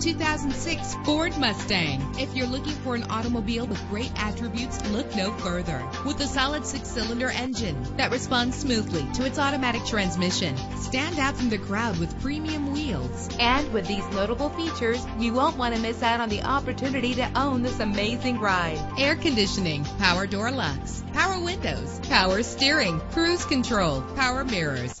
2006 Ford Mustang. If you're looking for an automobile with great attributes, look no further. With a solid six-cylinder engine that responds smoothly to its automatic transmission, stand out from the crowd with premium wheels. And with these notable features, you won't want to miss out on the opportunity to own this amazing ride. Air conditioning, power door locks, power windows, power steering, cruise control, power mirrors,